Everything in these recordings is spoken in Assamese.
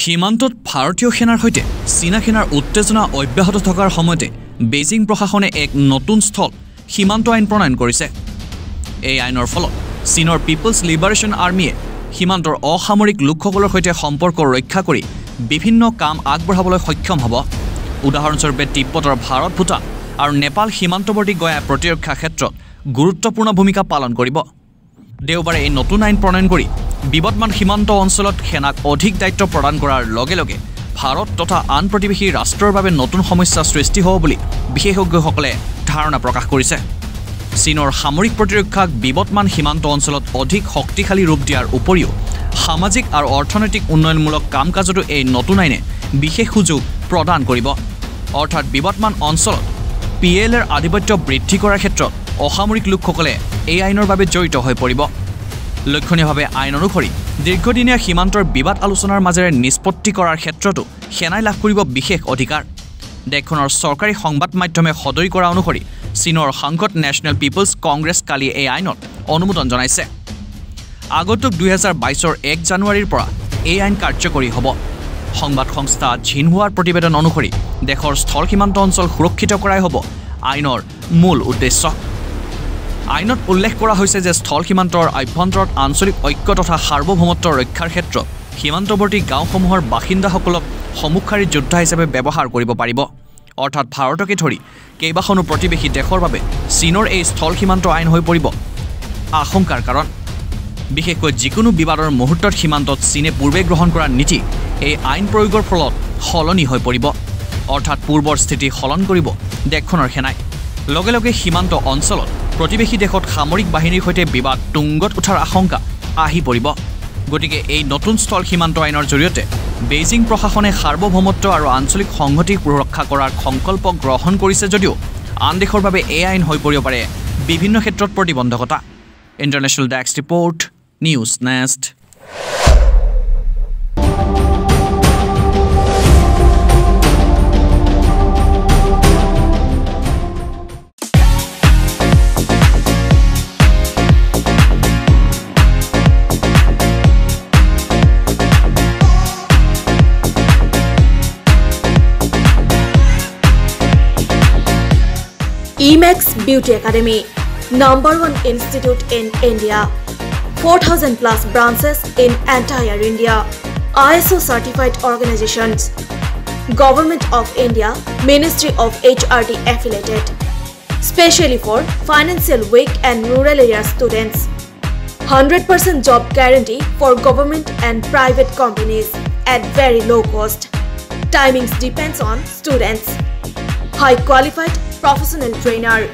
সীমান্তত ভাৰতীয় সেনাৰ সৈতে চীনা সেনাৰ উত্তেজনা অব্যাহত থকাৰ সময়তে বেইজিং প্ৰশাসনে এক নতুন স্থল সীমান্ত আইন প্ৰণয়ন কৰিছে। এই আইনৰ ফলত চীনৰ পিপলছ লিবাৰেশ্যন আৰ্মীয়ে সীমান্তৰ অসামৰিক লোকসকলৰ সৈতে সম্পৰ্ক ৰক্ষা কৰি বিভিন্ন কাম আগবঢ়াবলৈ সক্ষম হ'ব। উদাহৰণস্বৰূপে তিব্বতৰ ভাৰত ভূটান আৰু নেপাল সীমান্তৱৰ্তী গয়া প্ৰতিৰক্ষা ক্ষেত্ৰত গুৰুত্বপূৰ্ণ ভূমিকা পালন কৰিব। দেওবাৰে এই নতুন আইন প্ৰণয়ন কৰি বিবদমান সীমান্ত অঞ্চলত সেনাক অধিক দায়িত্ব প্ৰদান কৰাৰ লগে লগে ভাৰত তথা আন প্ৰতিবেশী ৰাষ্ট্ৰৰ বাবে নতুন সমস্যা সৃষ্টি হ'ব বুলি বিশেষজ্ঞসকলে ধাৰণা প্ৰকাশ কৰিছে। চীনৰ সামৰিক প্ৰতিৰক্ষাক বিবদমান সীমান্ত অঞ্চলত অধিক শক্তিশালী ৰূপ দিয়াৰ উপৰিও সামাজিক আৰু অৰ্থনৈতিক উন্নয়নমূলক কাম কাজতো এই নতুন আইনে বিশেষ সুযোগ প্ৰদান কৰিব। অৰ্থাৎ বিবদমান অঞ্চলত পি এল এৰ আধিপত্য বৃদ্ধি কৰাৰ ক্ষেত্ৰত অসামৰিক লোকসকলে এই আইনৰ বাবে জড়িত হৈ পৰিব। লক্ষণীয়ভাৱে আইন অনুসৰি দীৰ্ঘদিনীয়া সীমান্তৰ বিবাদ আলোচনাৰ মাজেৰে নিষ্পত্তি কৰাৰ ক্ষেত্ৰতো সেনাই লাভ কৰিব বিশেষ অধিকাৰ। দেশখনৰ চৰকাৰী সংবাদ মাধ্যমে সদৰি কৰা অনুসৰি চীনৰ সাংসদ নেশ্যনেল পিপলছ কংগ্ৰেছ কালি এই আইনত অনুমোদন জনাইছে। আগন্তুক দুহেজাৰ বাইছৰ এক জানুৱাৰীৰ পৰা এই আইন কাৰ্যকৰী হ'ব। সংবাদ সংস্থা ঝিনহুৱাৰ প্ৰতিবেদন অনুসৰি দেশৰ স্থল সীমান্ত অঞ্চল সুৰক্ষিত কৰাই হ'ব আইনৰ মূল উদ্দেশ্য। আইনত উল্লেখ কৰা হৈছে যে স্থল সীমান্তৰ আভ্যন্তৰত আঞ্চলিক ঐক্য তথা সাৰ্বভৌমত্ব ৰক্ষাৰ ক্ষেত্ৰত সীমান্তৱৰ্তী গাঁওসমূহৰ বাসিন্দাসকলক সমুখাৰী যোদ্ধা হিচাপে ব্যৱহাৰ কৰিব পাৰিব। অৰ্থাৎ ভাৰতকে ধৰি কেইবাখনো প্ৰতিবেশী দেশৰ বাবে চীনৰ এই স্থল সীমান্ত আইন হৈ পৰিব। আশংকাৰ কাৰণ? বিশেষকৈ যিকোনো বিবাদৰ মুহূৰ্তত সীমান্তত চীনে পূৰ্বে গ্ৰহণ কৰা নীতি এই আইন প্ৰয়োগৰ ফলত সলনি হৈ পৰিব। অৰ্থাৎ পূৰ্বৰ স্থিতি সলন কৰিব দেশখনৰ সেনাই। লগে লগে সীমান্ত অঞ্চলত প্ৰতিবেশী দেশত সামৰিক বাহিনীৰ সৈতে বিবাদ তুংগত উঠাৰ আশংকা আহি পৰিব। গতিকে এই নতুন স্থল সীমান্ত আইনৰ জৰিয়তে বেইজিং প্ৰশাসনে সাৰ্বভৌমত্ব আৰু আঞ্চলিক সংহতি সুৰক্ষা কৰাৰ সংকল্প গ্ৰহণ কৰিছে যদিও আন দেশৰ বাবে এই আইন হৈ পৰিব পাৰে বিভিন্ন ক্ষেত্ৰত প্ৰতিবন্ধকতা। ইণ্টাৰনেশ্যনেল ডেস্ক ৰিপৰ্ট নিউজ নেষ্ট। Emax Beauty Academy, number one institute in India. 4000 plus branches in entire India. ISO certified organizations. Government of India, Ministry of HRD affiliated. Specially for financial weak and rural area students. 100% job guarantee for government and private companies at very low cost. Timings depends on students. High qualified professional trainer.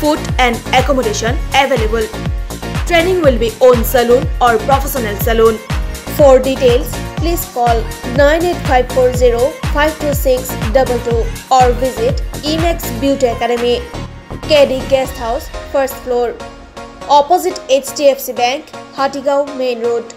Food and accommodation available. Training will be on saloon or professional saloon. For details, please call 98540 52622 or visit Emax Beauty Academy, KD Guest House, first floor, opposite HDFC Bank, Hatigao Main Road.